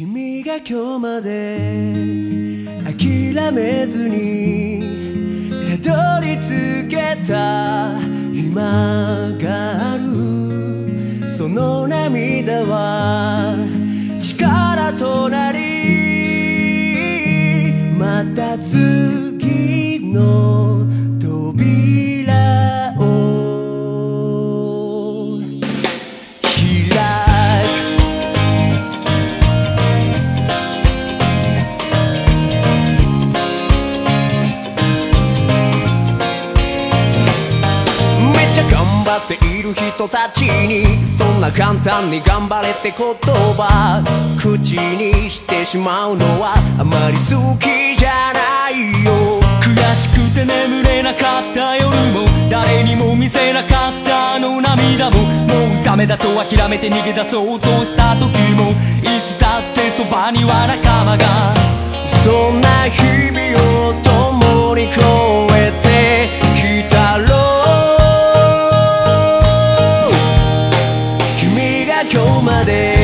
君が今日まで諦めずにたどり着けた今がある。その涙は力となりまた次の張っている人たちにそんな簡単に頑張れって言葉口にしてしまうのはあまり好きじゃないよ。悔しくて眠れなかった夜も誰にも見せなかったあの涙ももうダメだと諦めて逃げ出そうとした時もいつだってそばには仲間が。そんな日 de